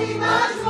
happy Muslim.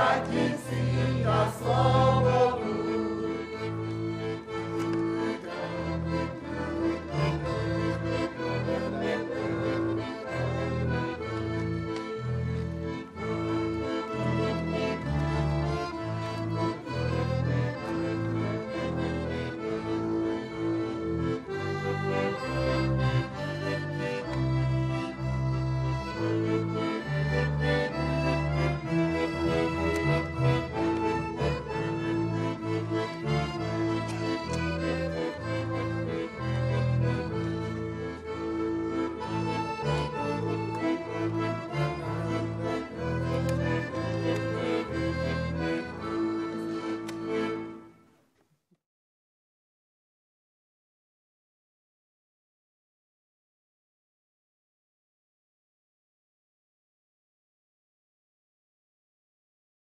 that is in the soul.